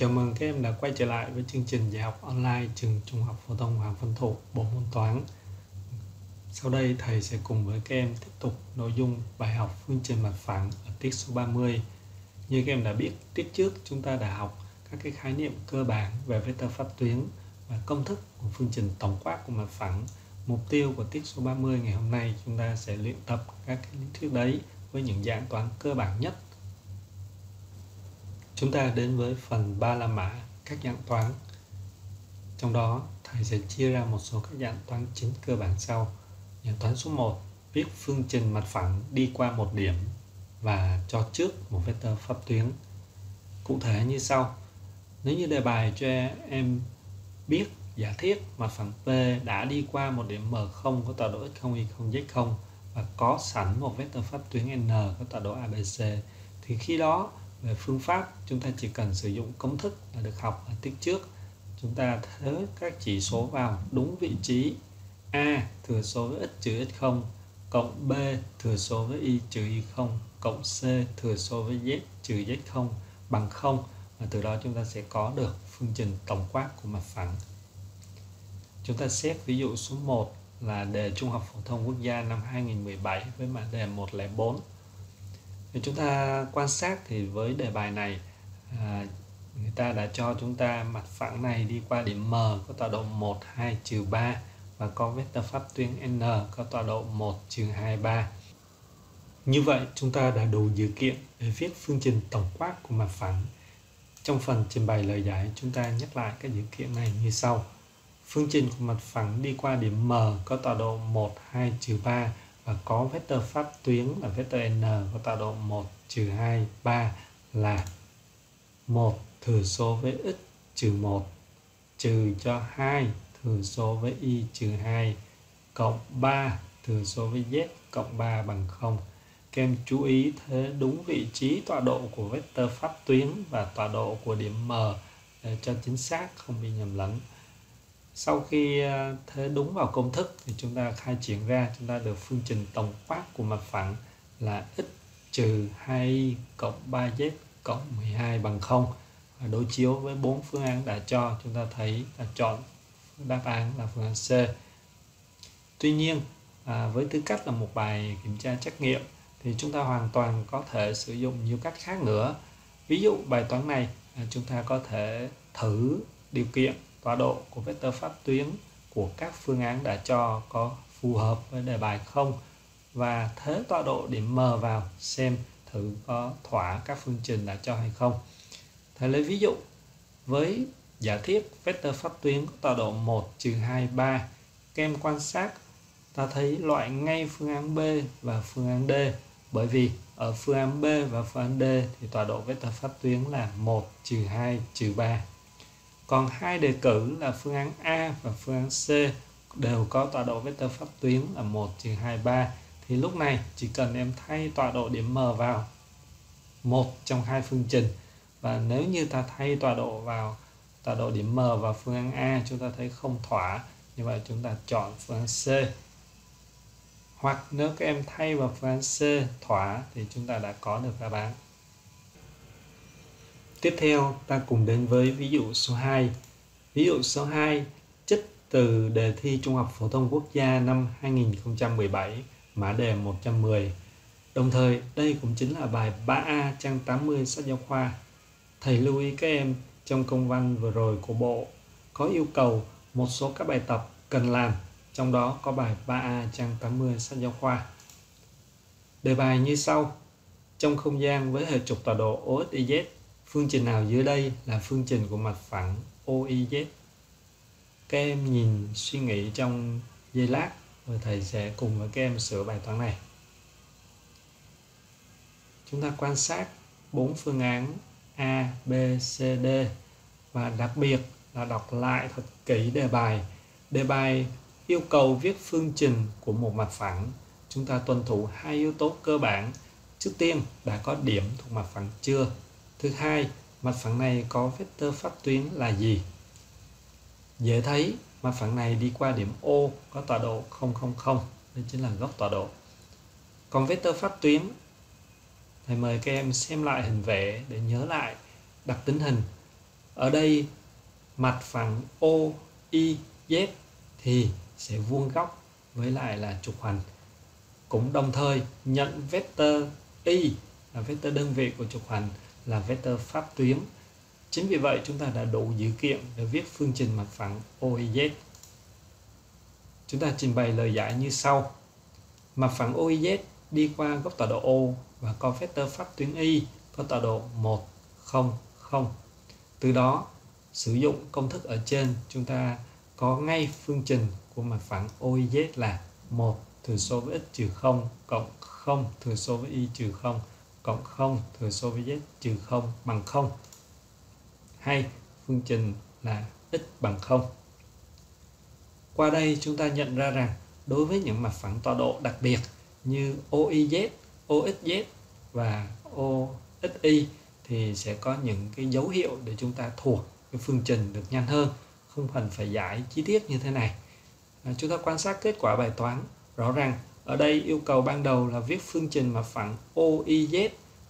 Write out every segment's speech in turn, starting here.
Chào mừng các em đã quay trở lại với chương trình dạy học online trường Trung học phổ thông Hoàng Văn Thụ bộ môn toán. Sau đây thầy sẽ cùng với các em tiếp tục nội dung bài học phương trình mặt phẳng ở tiết số 30. Như các em đã biết, tiết trước chúng ta đã học các cái khái niệm cơ bản về vector pháp tuyến và công thức của phương trình tổng quát của mặt phẳng. Mục tiêu của tiết số 30 ngày hôm nay chúng ta sẽ luyện tập các cái lý thuyết đấy với những dạng toán cơ bản nhất Chúng ta đến với phần ba la mã các dạng toán. Trong đó, thầy sẽ chia ra một số các dạng toán chính cơ bản sau. Dạng toán số 1, viết phương trình mặt phẳng đi qua một điểm và cho trước một vector pháp tuyến. Cụ thể như sau. Nếu như đề bài cho em biết giả thiết mặt phẳng P đã đi qua một điểm M0 có tọa độ x0, y0, z0 và có sẵn một vector pháp tuyến N có tọa độ ABC thì khi đó về phương pháp, chúng ta chỉ cần sử dụng công thức là được học ở tiết trước. Chúng ta thế các chỉ số vào đúng vị trí a thừa số với x trừ x0 cộng b thừa số với y trừ y0 cộng c thừa số với z trừ z0 bằng 0 và từ đó chúng ta sẽ có được phương trình tổng quát của mặt phẳng. Chúng ta xét ví dụ số 1 là đề Trung học phổ thông quốc gia năm 2017 với mã đề 104 nếu chúng ta quan sát thì với đề bài này à, người ta đã cho chúng ta mặt phẳng này đi qua điểm M có tọa độ 1, 2, trừ 3 và có vector pháp tuyến N có tọa độ 1, trừ 2, 3. Như vậy chúng ta đã đủ điều kiện để viết phương trình tổng quát của mặt phẳng. Trong phần trình bày lời giải chúng ta nhắc lại các điều kiện này như sau. Phương trình của mặt phẳng đi qua điểm M có tọa độ 1, 2, trừ 3 và có vector pháp tuyến là vector n có tọa độ 1 trừ 2 3 là 1 thừa số với x trừ 1 trừ cho 2 thừa số với y trừ 2 cộng 3 thừa số với z cộng 3 bằng 0. Các em chú ý thế đúng vị trí tọa độ của vector pháp tuyến và tọa độ của điểm M để cho chính xác, không bị nhầm lẫn sau khi ờ, thế đúng vào công thức thì chúng ta khai triển ra chúng ta được phương trình tổng quát của mặt phẳng là x trừ 2y cộng 3z cộng 12 bằng 0 và đối chiếu với bốn phương án đã cho chúng ta thấy là chọn đáp án là phương án C. Tuy nhiên à, với tư cách là một bài kiểm tra trắc nghiệm thì chúng ta hoàn toàn có thể sử dụng nhiều cách khác nữa. Ví dụ bài toán này à, chúng ta có thể thử điều kiện tọa độ của vector pháp tuyến của các phương án đã cho có phù hợp với đề bài không? Và thế tọa độ điểm M vào xem thử có thỏa các phương trình đã cho hay không. Thầy lấy ví dụ với giả thiết vector pháp tuyến có tọa độ 1 trừ 2 3 các em quan sát, ta thấy loại ngay phương án B và phương án D. Bởi vì ở phương án B và phương án D thì tọa độ vector pháp tuyến là 1 trừ 2 trừ 3 còn hai đề cử là phương án A và phương án C đều có tọa độ vector pháp tuyến là 1 trừ 2 3 thì lúc này chỉ cần em thay tọa độ điểm M vào một trong hai phương trình. Và nếu như ta thay tọa độ vào tọa độ điểm M vào phương án A, chúng ta thấy không thỏa. Như vậy chúng ta chọn phương án C. Hoặc nếu các em thay vào phương án C thỏa thì chúng ta đã có được đáp án. Tiếp theo, ta cùng đến với ví dụ số 2. Ví dụ số 2 trích từ đề thi Trung học phổ thông quốc gia năm 2017, mã đề 110. Đồng thời, đây cũng chính là bài 3A trang 80 sách giáo khoa. Thầy lưu ý các em trong công văn vừa rồi của Bộ có yêu cầu một số các bài tập cần làm, trong đó có bài 3A trang 80 sách giáo khoa. Đề bài như sau. Trong không gian với hệ trục tọa độ OXYZ Phương trình nào dưới đây là phương trình của mặt phẳng OIZ? Các em nhìn suy nghĩ trong giây lát và thầy sẽ cùng với các em sửa bài toán này. Chúng ta quan sát bốn phương án A, B, C, D và đặc biệt là đọc lại thật kỹ đề bài. Đề bài yêu cầu viết phương trình của một mặt phẳng. Chúng ta tuân thủ hai yếu tố cơ bản. Trước tiên đã có điểm thuộc mặt phẳng chưa? Thứ hai, mặt phẳng này có vector pháp tuyến là gì? Dễ thấy, mặt phẳng này đi qua điểm O có tọa độ 000, đây chính là góc tọa độ. Còn vector pháp tuyến, thầy mời các em xem lại hình vẽ để nhớ lại đặc tính hình. ở đây mặt phẳng OIZ thì sẽ vuông góc với lại là trục hoành cũng đồng thời nhận vector y là vector đơn vị của trục hoành là vector pháp tuyến. Chính vì vậy chúng ta đã đủ dữ kiện để viết phương trình mặt phẳng OIZ chúng ta trình bày lời giải như sau. Mặt phẳng OIZ đi qua góc tọa độ O và có vector pháp tuyến y, có tọa độ 1 0 0 từ đó, sử dụng công thức ở trên, chúng ta có ngay phương trình của mặt phẳng OIZ là 1 thừa số với x trừ 0 cộng 0 thừa số với y trừ 0 cộng 0 thừa số với z trừ 0 bằng 0 hay phương trình là x bằng 0 qua đây chúng ta nhận ra rằng đối với những mặt phẳng tọa độ đặc biệt như OIZ, OXZ và OXY thì sẽ có những cái dấu hiệu để chúng ta thuộc cái phương trình được nhanh hơn không cần phải giải chi tiết như thế này. À, chúng ta quan sát kết quả bài toán rõ ràng ở đây yêu cầu ban đầu là viết phương trình mặt phẳng OIZ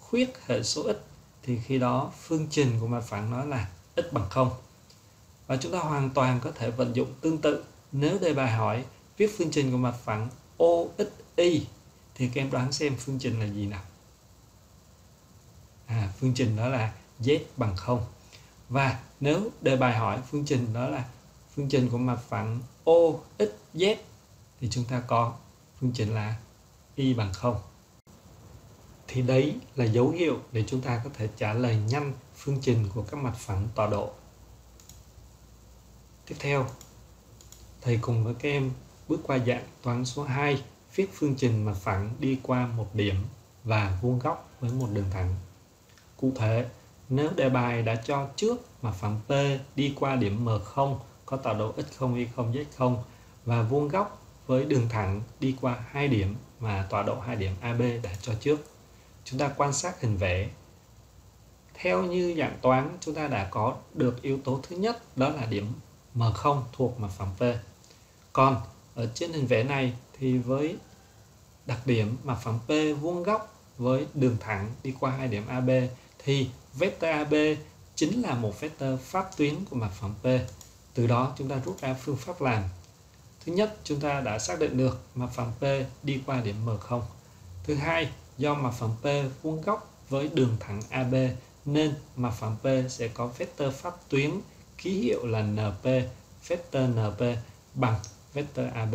khuyết hệ số x thì khi đó phương trình của mặt phẳng nó là x bằng 0 và chúng ta hoàn toàn có thể vận dụng tương tự. Nếu đề bài hỏi viết phương trình của mặt phẳng OXY thì các em đoán xem phương trình là gì nào. À, phương trình đó là z bằng 0 và nếu đề bài hỏi phương trình đó là phương trình của mặt phẳng OXZ thì chúng ta có phương trình là y bằng 0 thì đấy là dấu hiệu để chúng ta có thể trả lời nhanh phương trình của các mặt phẳng tọa độ. Tiếp theo, thầy cùng với các em bước qua dạng toán số 2 viết phương trình mặt phẳng đi qua một điểm và vuông góc với một đường thẳng. Cụ thể, nếu đề bài đã cho trước mặt phẳng P đi qua điểm M0 có tọa độ x0 y0 z0 và vuông góc với đường thẳng đi qua hai điểm mà tọa độ hai điểm AB đã cho trước. Chúng ta quan sát hình vẽ. Theo như dạng toán, chúng ta đã có được yếu tố thứ nhất đó là điểm M0 thuộc mặt phẳng P. Còn ở trên hình vẽ này thì với đặc điểm mặt phẳng P vuông góc với đường thẳng đi qua hai điểm AB thì vector AB chính là một vector pháp tuyến của mặt phẳng P. Từ đó chúng ta rút ra phương pháp làm Thứ nhất, chúng ta đã xác định được mặt phẳng P đi qua điểm M0. Thứ hai, do mặt phẳng P vuông góc với đường thẳng AB nên mặt phẳng P sẽ có vector pháp tuyến ký hiệu là NP, vector NP bằng vector AB.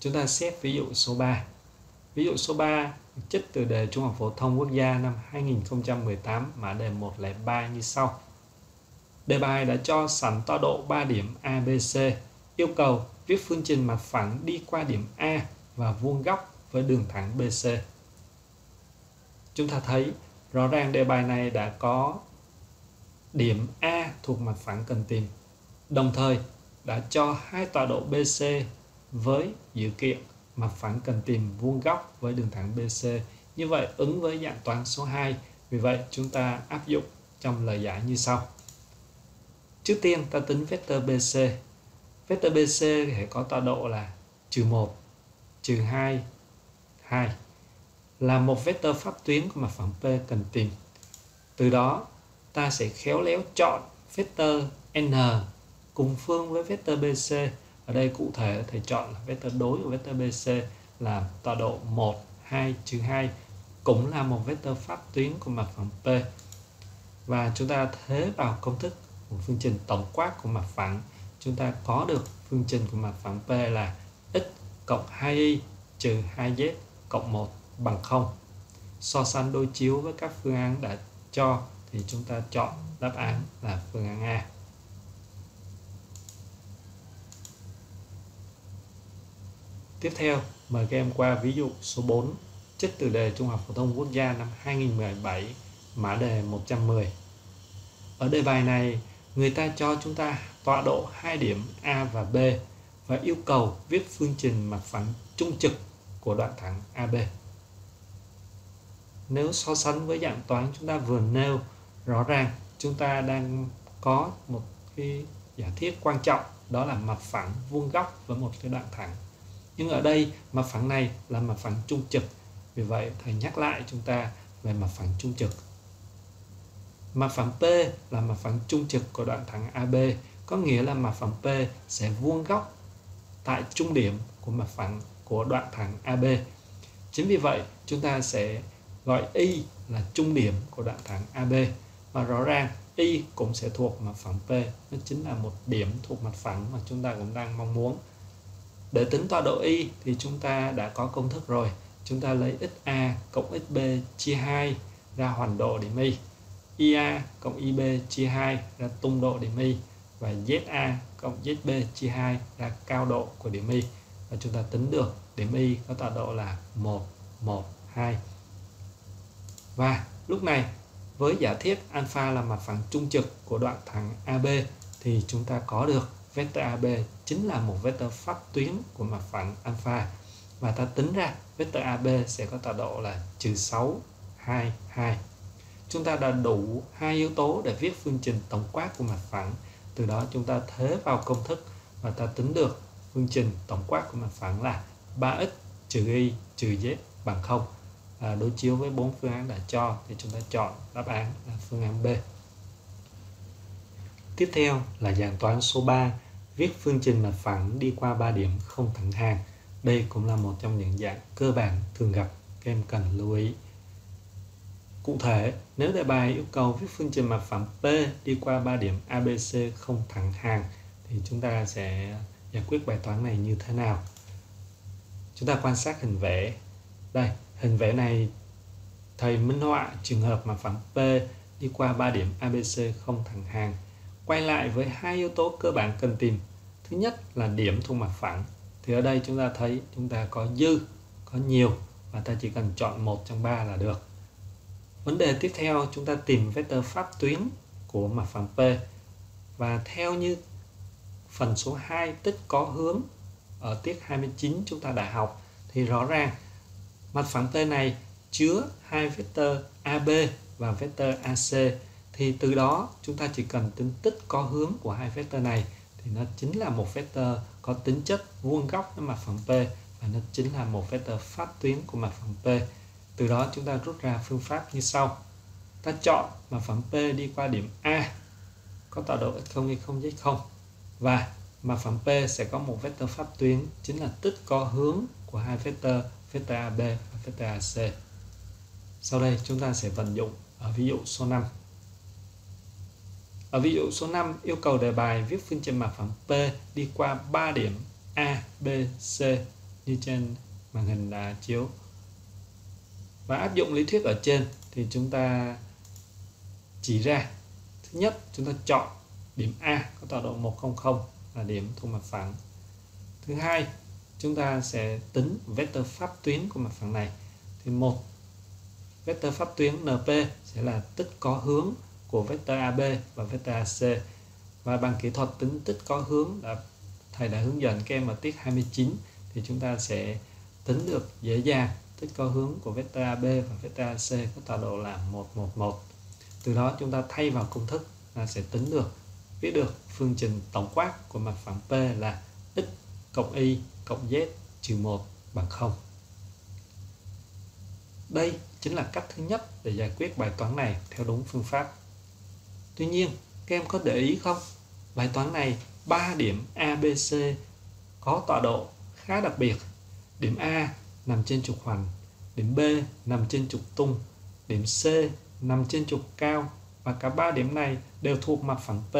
Chúng ta xét ví dụ số 3. Ví dụ số 3 trích từ đề Trung học phổ thông quốc gia năm 2018 mã đề 103 như sau. Đề bài đã cho sẵn tọa độ 3 điểm ABC, yêu cầu viết phương trình mặt phẳng đi qua điểm A và vuông góc với đường thẳng BC. Chúng ta thấy rõ ràng đề bài này đã có điểm A thuộc mặt phẳng cần tìm. Đồng thời đã cho hai tọa độ BC với dữ kiện mặt phẳng cần tìm vuông góc với đường thẳng BC. Như vậy ứng với dạng toán số 2. Vì vậy chúng ta áp dụng trong lời giải như sau. Trước tiên ta tính vector BC. Vector BC thì có tọa độ là trừ 1, trừ 2, 2 là một vector pháp tuyến của mặt phẳng P cần tìm. Từ đó ta sẽ khéo léo chọn vector N cùng phương với vector BC. Ở đây cụ thể thầy chọn là vector đối của vector BC là tọa độ 1, 2, trừ 2 cũng là một vector pháp tuyến của mặt phẳng P. Và chúng ta thế vào công thức một phương trình tổng quát của mặt phẳng. Chúng ta có được phương trình của mặt phẳng P là x cộng 2y trừ 2z cộng 1 bằng 0 so sánh đối chiếu với các phương án đã cho thì chúng ta chọn đáp án là phương án A. Tiếp theo, mời các em qua ví dụ số 4 trích từ đề Trung học phổ thông quốc gia năm 2017 mã đề 110. Ở đề bài này, người ta cho chúng ta tọa độ hai điểm A và B và yêu cầu viết phương trình mặt phẳng trung trực của đoạn thẳng AB. Nếu so sánh với dạng toán chúng ta vừa nêu, rõ ràng chúng ta đang có một cái giả thiết quan trọng đó là mặt phẳng vuông góc với một cái đoạn thẳng. Nhưng ở đây mặt phẳng này là mặt phẳng trung trực. Vì vậy thầy nhắc lại chúng ta về mặt phẳng trung trực. Mặt phẳng P là mặt phẳng trung trực của đoạn thẳng AB, có nghĩa là mặt phẳng P sẽ vuông góc tại trung điểm của mặt phẳng của đoạn thẳng AB. Chính vì vậy, chúng ta sẽ gọi Y là trung điểm của đoạn thẳng AB và rõ ràng Y cũng sẽ thuộc mặt phẳng P, nó chính là một điểm thuộc mặt phẳng mà chúng ta cũng đang mong muốn. Để tính tọa độ Y thì chúng ta đã có công thức rồi. Chúng ta lấy XA cộng XB chia 2 ra hoành độ điểm Y. IA cộng IB chia 2 là tung độ điểm Y và ZA cộng ZB chia 2 là cao độ của điểm Y và chúng ta tính được điểm Y có tọa độ là 1, 1, 2 và lúc này với giả thiết alpha là mặt phẳng trung trực của đoạn thẳng AB thì chúng ta có được vector AB chính là một vector pháp tuyến của mặt phẳng alpha. Và ta tính ra vector AB sẽ có tọa độ là trừ 6, 2, 2 chúng ta đã đủ hai yếu tố để viết phương trình tổng quát của mặt phẳng. Từ đó chúng ta thế vào công thức và ta tính được phương trình tổng quát của mặt phẳng là 3x trừ y trừ z bằng 0 à, đối chiếu với bốn phương án đã cho thì chúng ta chọn đáp án là phương án B. Tiếp theo là dạng toán số 3 viết phương trình mặt phẳng đi qua 3 điểm không thẳng hàng. Đây cũng là một trong những dạng cơ bản thường gặp các em cần lưu ý. Cụ thể, nếu đề bài yêu cầu viết phương trình mặt phẳng P đi qua 3 điểm ABC không thẳng hàng thì chúng ta sẽ giải quyết bài toán này như thế nào? Chúng ta quan sát hình vẽ. Đây, hình vẽ này thầy minh họa trường hợp mặt phẳng P đi qua 3 điểm ABC không thẳng hàng. Quay lại với hai yếu tố cơ bản cần tìm. Thứ nhất là điểm thuộc mặt phẳng. Thì ở đây chúng ta thấy chúng ta có dư, có nhiều và ta chỉ cần chọn một trong ba là được Vấn đề tiếp theo, chúng ta tìm vector pháp tuyến của mặt phẳng P. Và theo như phần số 2 tích có hướng ở tiết 29 chúng ta đã học, thì rõ ràng mặt phẳng P này chứa hai vector AB và vector AC thì từ đó chúng ta chỉ cần tính tích có hướng của hai vector này thì nó chính là một vector có tính chất vuông góc với mặt phẳng P và nó chính là một vector pháp tuyến của mặt phẳng P từ đó chúng ta rút ra phương pháp như sau. Ta chọn mà phẩm P đi qua điểm A có tọa độ x0 y 0 z0 và mà phẩm P sẽ có một vector pháp tuyến chính là tích co hướng của hai vector vector AB và vector AC. Sau đây chúng ta sẽ vận dụng ở ví dụ số 5. Ở ví dụ số 5 yêu cầu đề bài viết phương trình mặt phẳng P đi qua 3 điểm A, B, C như trên màn hình đã chiếu và áp dụng lý thuyết ở trên thì chúng ta chỉ ra. Thứ nhất, chúng ta chọn điểm A có tọa độ 100 là điểm thuộc mặt phẳng. Thứ hai, chúng ta sẽ tính vector pháp tuyến của mặt phẳng này. Thì một, vector pháp tuyến NP sẽ là tích có hướng của vector AB và vector AC và bằng kỹ thuật tính tích có hướng đã thầy đã hướng dẫn các em ở tiết 29 thì chúng ta sẽ tính được dễ dàng tích có hướng của vector AB và vector AC có tọa độ là 111 từ đó chúng ta thay vào công thức là sẽ tính được viết được phương trình tổng quát của mặt phẳng P là x cộng y cộng z trừ 1 bằng 0 đây chính là cách thứ nhất để giải quyết bài toán này theo đúng phương pháp. Tuy nhiên, các em có để ý không? Bài toán này 3 điểm ABC có tọa độ khá đặc biệt. Điểm A nằm trên trục hoành, điểm B nằm trên trục tung, điểm C nằm trên trục cao và cả ba điểm này đều thuộc mặt phẳng P.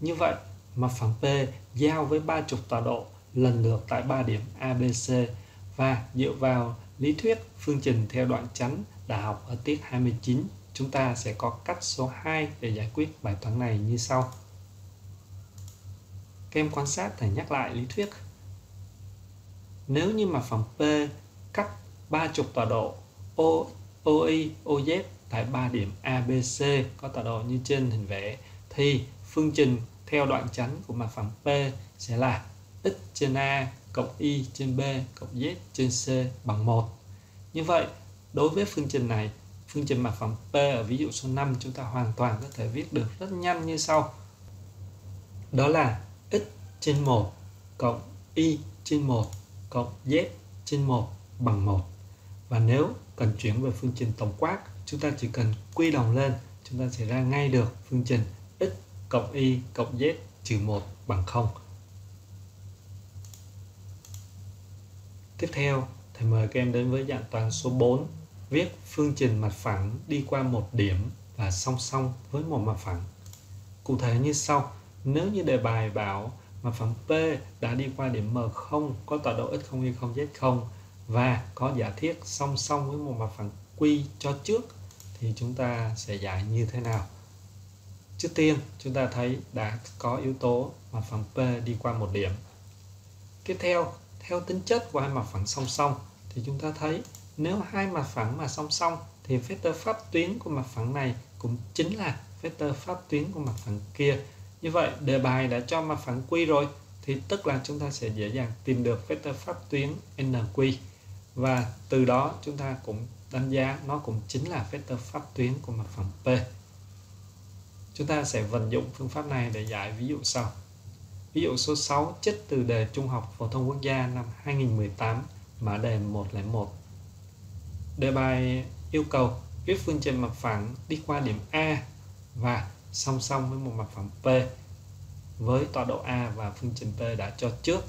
Như vậy, mặt phẳng P giao với ba trục tọa độ lần lượt tại ba điểm ABC và dựa vào lý thuyết phương trình theo đoạn chắn đã học ở tiết 29, chúng ta sẽ có cách số 2 để giải quyết bài toán này như sau. Các em quan sát thầy nhắc lại lý thuyết nếu như mà phẳng P cắt ba trục tọa độ O, OI, OZ tại ba điểm ABC có tọa độ như trên hình vẽ thì phương trình theo đoạn chắn của mặt phẳng P sẽ là x trên A cộng Y trên B cộng Z trên C bằng 1. Như vậy, đối với phương trình này, phương trình mặt phẳng P ở ví dụ số 5 chúng ta hoàn toàn có thể viết được rất nhanh như sau. Đó là x trên 1 cộng Y trên 1 cộng z trên 1 bằng 1 và nếu cần chuyển về phương trình tổng quát chúng ta chỉ cần quy đồng lên chúng ta sẽ ra ngay được phương trình x cộng y cộng z trừ 1 bằng 0. Tiếp theo, thầy mời các em đến với dạng toán số 4, viết phương trình mặt phẳng đi qua một điểm và song song với một mặt phẳng. Cụ thể như sau, nếu như đề bài bảo mặt phẳng P đã đi qua điểm M0 có tọa độ x0 y0 z0 và có giả thiết song song với một mặt phẳng Q cho trước thì chúng ta sẽ giải như thế nào? Trước tiên, chúng ta thấy đã có yếu tố mặt phẳng P đi qua một điểm. Tiếp theo, theo tính chất của hai mặt phẳng song song thì chúng ta thấy nếu hai mặt phẳng mà song song thì vector pháp tuyến của mặt phẳng này cũng chính là vector pháp tuyến của mặt phẳng kia. Như vậy, đề bài đã cho mặt phẳng quy rồi thì tức là chúng ta sẽ dễ dàng tìm được vector pháp tuyến NQ và từ đó chúng ta cũng đánh giá nó cũng chính là vector pháp tuyến của mặt phẳng P. Chúng ta sẽ vận dụng phương pháp này để giải ví dụ sau. Ví dụ số 6 trích từ đề Trung học Phổ thông Quốc gia năm 2018 mã đề 101. Đề bài yêu cầu viết phương trình mặt phẳng đi qua điểm A và song song với một mặt phẳng P với tọa độ A và phương trình P đã cho trước.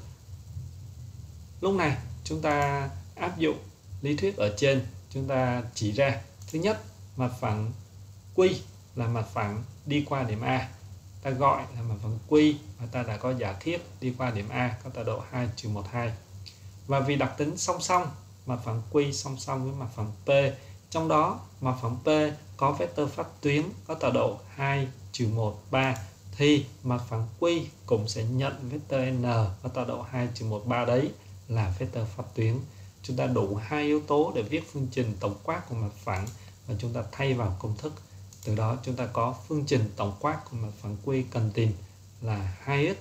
Lúc này, chúng ta áp dụng lý thuyết ở trên, chúng ta chỉ ra, thứ nhất, mặt phẳng Q là mặt phẳng đi qua điểm A ta gọi là mặt phẳng Q và ta đã có giả thiết đi qua điểm A có tọa độ 2 trừ 1 2 và vì đặc tính song song, mặt phẳng Q song song với mặt phẳng P trong đó mặt phẳng P có vectơ phát tuyến có tọa độ 2 trừ 1 3 thì mặt phẳng Q cũng sẽ nhận vectơ N có tọa độ 2 trừ 1 3 đấy là vectơ phát tuyến. Chúng ta đủ hai yếu tố để viết phương trình tổng quát của mặt phẳng và chúng ta thay vào công thức. Từ đó, chúng ta có phương trình tổng quát của mặt phẳng Q cần tìm là 2x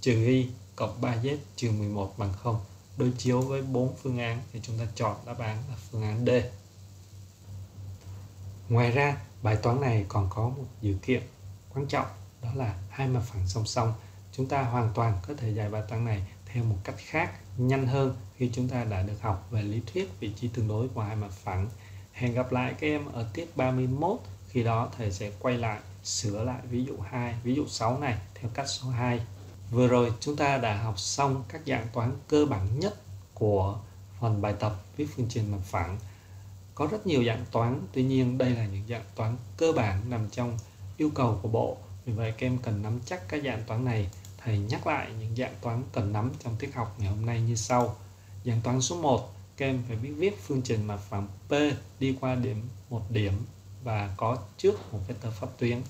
trừ y cộng 3z trừ 11 bằng 0 đối chiếu với bốn phương án thì chúng ta chọn đáp án là phương án D ngoài ra bài toán này còn có một điều kiện quan trọng đó là hai mặt phẳng song song chúng ta hoàn toàn có thể giải bài toán này theo một cách khác nhanh hơn khi chúng ta đã được học về lý thuyết vị trí tương đối của hai mặt phẳng. Hẹn gặp lại các em ở tiết 31 khi đó thầy sẽ quay lại sửa lại ví dụ 2, ví dụ 6 này theo cách số 2. Vừa rồi chúng ta đã học xong các dạng toán cơ bản nhất của phần bài tập viết phương trình mặt phẳng. Có rất nhiều dạng toán, tuy nhiên đây là những dạng toán cơ bản nằm trong yêu cầu của bộ. Vì vậy các em cần nắm chắc các dạng toán này thầy nhắc lại những dạng toán cần nắm trong tiết học ngày hôm nay như sau. Dạng toán số 1, các em phải biết viết phương trình mặt phẳng P đi qua điểm một điểm và có trước một vectơ pháp tuyến.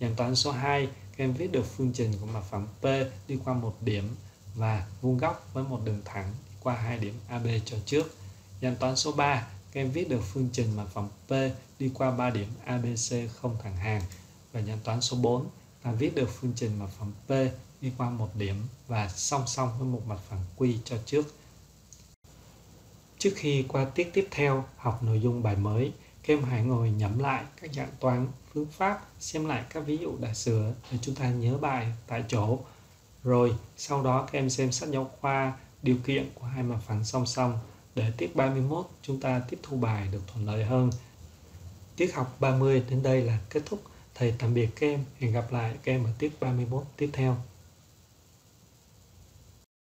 Dạng toán số 2, các em viết được phương trình của mặt phẳng P đi qua một điểm và vuông góc với một đường thẳng qua hai điểm AB cho trước. Dạng toán số 3, các em viết được phương trình mặt phẳng P đi qua 3 điểm ABC không thẳng hàng. Và dạng toán số 4 là viết được phương trình mặt phẳng P đi qua một điểm và song song với một mặt phẳng quy cho trước. Trước khi qua tiết tiếp theo học nội dung bài mới, các em hãy ngồi nhẩm lại các dạng toán, phương pháp, xem lại các ví dụ đã sửa để chúng ta nhớ bài tại chỗ. Rồi sau đó các em xem sách giáo khoa điều kiện của hai mặt phẳng song song để tiết 31 chúng ta tiếp thu bài được thuận lợi hơn. Tiết học 30 đến đây là kết thúc. Thầy tạm biệt các em, hẹn gặp lại các em ở tiết 31 tiếp theo.